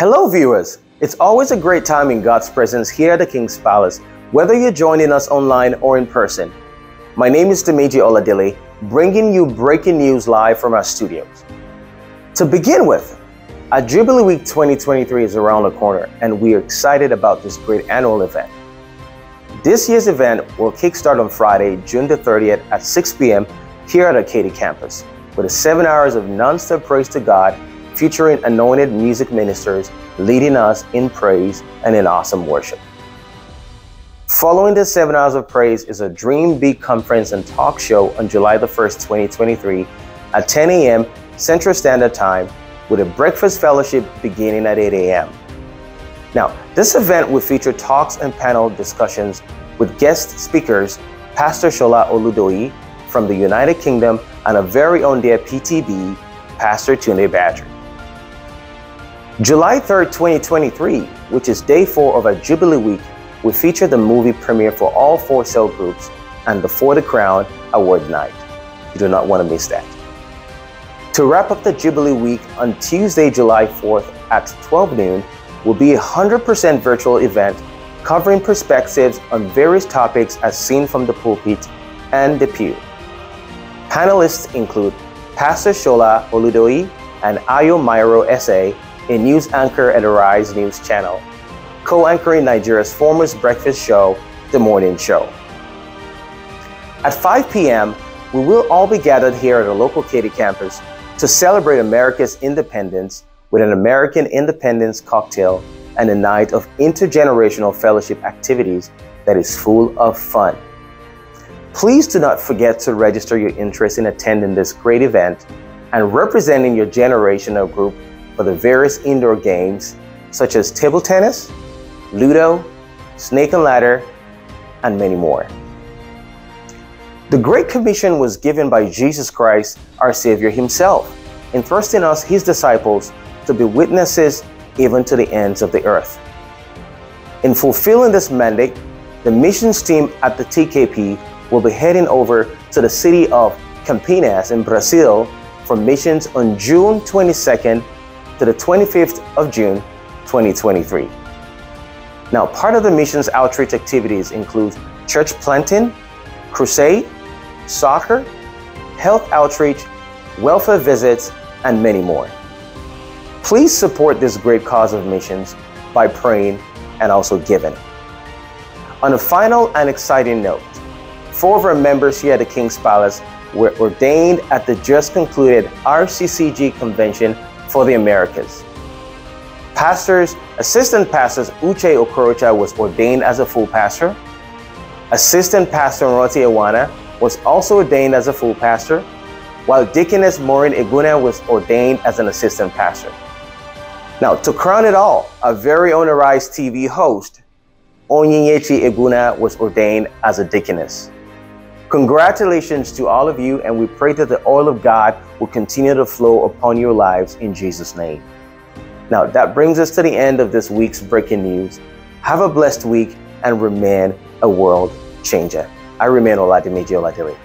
Hello, viewers. It's always a great time in God's presence here at the King's Palace, whether you're joining us online or in person. My name is Dimeji Oladile, bringing you breaking news live from our studios. To begin with, our Jubilee Week 2023 is around the corner, and we are excited about this great annual event. This year's event will kickstart on Friday, June the 30th at 6 p.m. here at our Katy campus, with a seven hours of non-stop praise to God featuring anointed music ministers leading us in praise and in awesome worship. Following the seven hours of praise is a Dream Big conference and talk show on July the 1st, 2023 at 10 a.m. Central Standard Time with a breakfast fellowship beginning at 8 a.m. Now, this event will feature talks and panel discussions with guest speakers Pastor Shola Oludoyi from the United Kingdom and a very own dear PTB, Pastor Tunde Badger. July 3rd, 2023, which is day four of our Jubilee Week, will feature the movie premiere for all four cell groups and the For the Crown Award Night. You do not want to miss that. To wrap up the Jubilee Week on Tuesday, July 4th at 12 noon, will be a 100% virtual event covering perspectives on various topics as seen from the pulpit and the pew. Panelists include Pastor Shola Oludoyi and Ayo Mairo SA a news anchor at Arise News Channel, co-anchoring Nigeria's Foremost breakfast show, The Morning Show. At 5 p.m., we will all be gathered here at the local Katy campus to celebrate America's independence with an American Independence cocktail and a night of intergenerational fellowship activities that is full of fun. Please do not forget to register your interest in attending this great event and representing your generational group for the various indoor games such as table tennis, Ludo, Snake and Ladder, and many more. The Great Commission was given by Jesus Christ, our Savior Himself, entrusting us, His disciples, to be witnesses even to the ends of the earth. In fulfilling this mandate, the missions team at the TKP will be heading over to the city of Campinas in Brazil for missions on June 22nd to the 25th of June, 2023. Now, part of the mission's outreach activities include church planting, crusade, soccer, health outreach, welfare visits, and many more. Please support this great cause of missions by praying and also giving. On a final and exciting note, four of our members here at the King's Palace were ordained at the just concluded RCCG convention for the Americas. Pastors, Assistant Pastors Uche Okorocha was ordained as a full pastor. Assistant Pastor Roti Iwana was also ordained as a full pastor, while Deaconess Maureen Iguna was ordained as an assistant pastor. Now, to crown it all, our very own Arise TV host, Onyinyechi Iguna was ordained as a deaconess. Congratulations to all of you, and we pray that the oil of God will continue to flow upon your lives in Jesus' name. Now, that brings us to the end of this week's breaking news. Have a blessed week and remain a world changer. I remain Oladimeji Oladile.